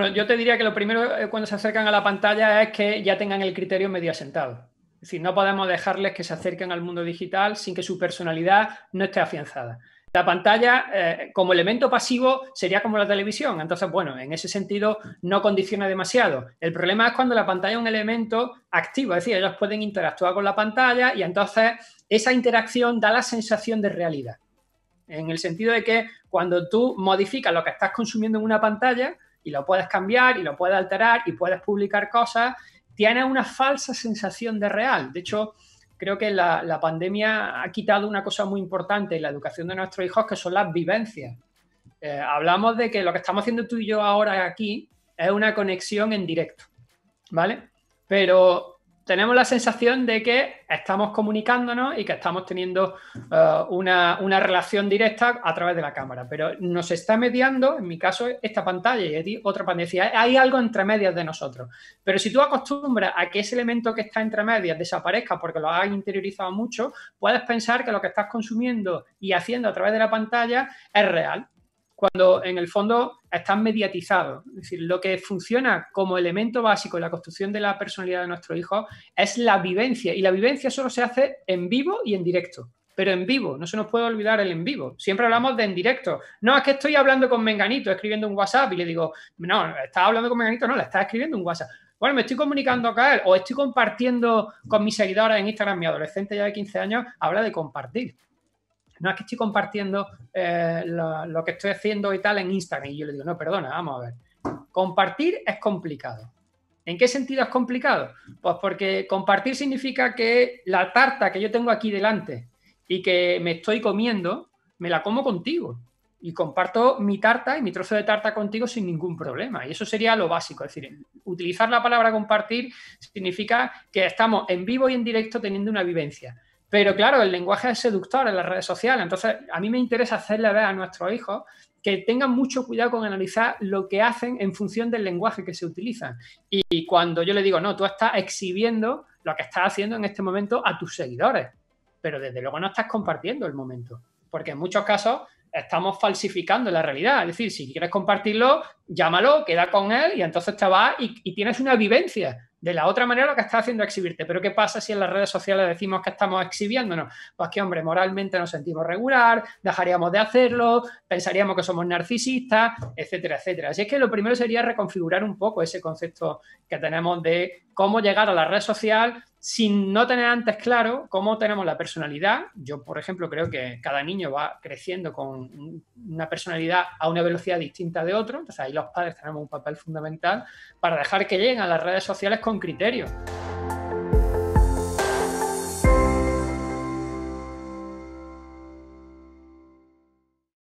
Bueno, yo te diría que lo primero eh, cuando se acercan a la pantalla es que ya tengan el criterio medio asentado. Es decir, no podemos dejarles que se acerquen al mundo digital sin que su personalidad no esté afianzada. La pantalla, eh, como elemento pasivo, sería como la televisión. Entonces, bueno, en ese sentido no condiciona demasiado. El problema es cuando la pantalla es un elemento activo, es decir, ellos pueden interactuar con la pantalla y entonces esa interacción da la sensación de realidad. En el sentido de que cuando tú modificas lo que estás consumiendo en una pantalla y lo puedes cambiar y lo puedes alterar y puedes publicar cosas, tiene una falsa sensación de real. De hecho, creo que la, pandemia ha quitado una cosa muy importante en la educación de nuestros hijos, que son las vivencias. Eh, hablamos de que lo que estamos haciendo tú y yo ahora aquí es una conexión en directo, ¿vale? Pero tenemos la sensación de que estamos comunicándonos y que estamos teniendo eh, una, relación directa a través de la cámara, pero nos está mediando, en mi caso, esta pantalla y otra pantalla. Hay algo entre medias de nosotros. Pero si tú acostumbras a que ese elemento que está entre medias desaparezca porque lo has interiorizado mucho, puedes pensar que lo que estás consumiendo y haciendo a través de la pantalla es real cuando en el fondo están mediatizados. Es decir, lo que funciona como elemento básico en la construcción de la personalidad de nuestro hijo es la vivencia. Y la vivencia solo se hace en vivo y en directo. Pero en vivo, no se nos puede olvidar el en vivo. Siempre hablamos de en directo. No, es que estoy hablando con Menganito, escribiendo un WhatsApp y le digo, no, estás hablando con Menganito, no, le estás escribiendo un WhatsApp. Bueno, me estoy comunicando con él o estoy compartiendo con mis seguidores en Instagram. Mi adolescente ya de 15 años habla de compartir no es que estoy compartiendo eh, lo, que estoy haciendo y tal en Instagram. Y yo le digo, no, perdona, vamos a ver. Compartir es complicado. ¿En qué sentido es complicado? Pues porque compartir significa que la tarta que yo tengo aquí delante y que me estoy comiendo, me la como contigo. Y comparto mi tarta y mi trozo de tarta contigo sin ningún problema. Y eso sería lo básico. Es decir, utilizar la palabra compartir significa que estamos en vivo y en directo teniendo una vivencia. Pero claro, el lenguaje es seductor en las redes sociales. Entonces, a mí me interesa hacerle ver a nuestros hijos que tengan mucho cuidado con analizar lo que hacen en función del lenguaje que se utiliza. Y cuando yo le digo, no, tú estás exhibiendo lo que estás haciendo en este momento a tus seguidores, pero desde luego no estás compartiendo el momento, porque en muchos casos estamos falsificando la realidad. Es decir, si quieres compartirlo, llámalo, queda con él y entonces te vas y, y tienes una vivencia de la otra manera lo que estás haciendo es exhibirte. Pero ¿qué pasa si en las redes sociales decimos que estamos exhibiéndonos? Pues que, hombre, moralmente nos sentimos regular, dejaríamos de hacerlo, pensaríamos que somos narcisistas, etcétera, etcétera. Así es que lo primero sería reconfigurar un poco ese concepto que tenemos de cómo llegar a la red social sin no tener antes claro cómo tenemos la personalidad. Yo, por ejemplo, creo que cada niño va creciendo con una personalidad a una velocidad distinta de otro. Entonces ahí los padres tenemos un papel fundamental para dejar que lleguen a las redes sociales con criterio.